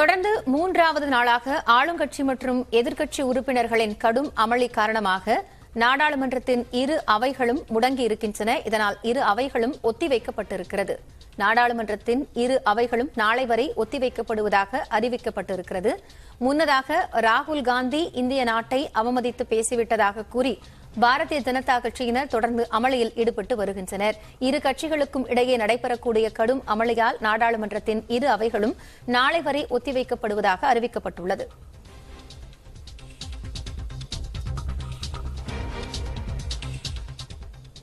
தொடர்ந்து மூன்றாவது நாளாக ஆளுங்கட்சி மற்றும் எதிர்க்கட்சி உறுப்பினர்களின் கடும் அமளி காரணமாக நாடாளுமன்றத்தின் இரு அவைகளும் முடங்கி இருக்கின்றன. இதனால் இரு அவைகளும் ஒத்திவைக்கப்பட்டிருக்கிறது. நாடாளுமன்றத்தின் இரு அவைகளும் நாளை வரை ஒத்திவைக்கப்படுவதாக அறிவிக்கப்பட்டிருக்கிறது. முன்னதாக ராகுல் காந்தி இந்திய நாட்டை அவமதித்து பேசிவிட்டதாக கூறி பாரதிய ஜனதா கட்சியினர் தொடர்ந்து அமளியில் ஈடுபட்டு வருகின்றனர். இரு கட்சிகளுக்கும் இடையே நடைபெறக்கூடிய கடும் அமளியால் நாடாளுமன்றத்தின் இரு அவைகளும் நாளை வரை ஒத்திவைக்கப்படுவதாக அறிவிக்கப்பட்டுள்ளது.